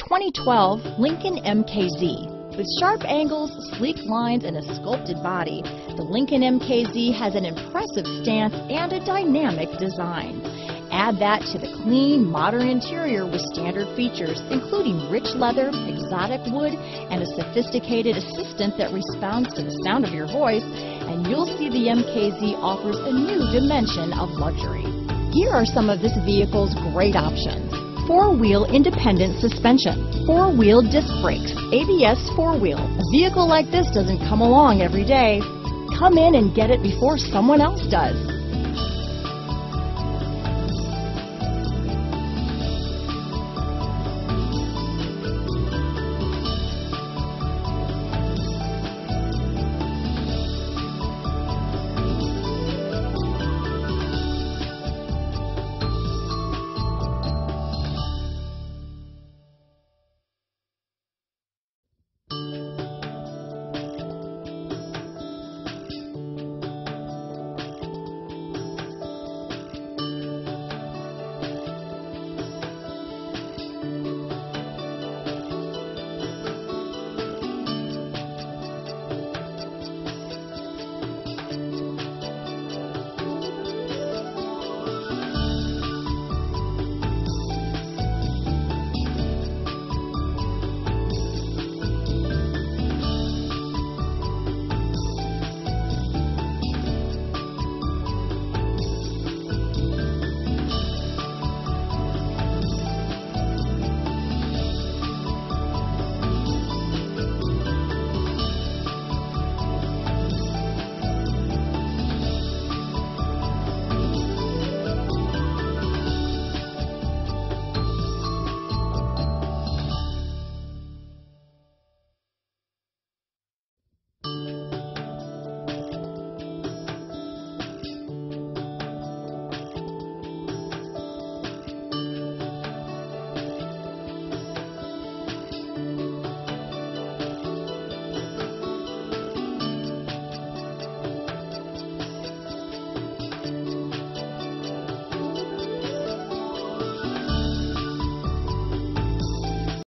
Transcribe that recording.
2012 Lincoln MKZ. With sharp angles, sleek lines, and a sculpted body, the Lincoln MKZ has an impressive stance and a dynamic design. Add that to the clean, modern interior with standard features, including rich leather, exotic wood, and a sophisticated assistant that responds to the sound of your voice, and you'll see the MKZ offers a new dimension of luxury. Here are some of this vehicle's great options. Four-wheel independent suspension, four-wheel disc brakes, ABS four-wheel. A vehicle like this doesn't come along every day. Come in and get it before someone else does.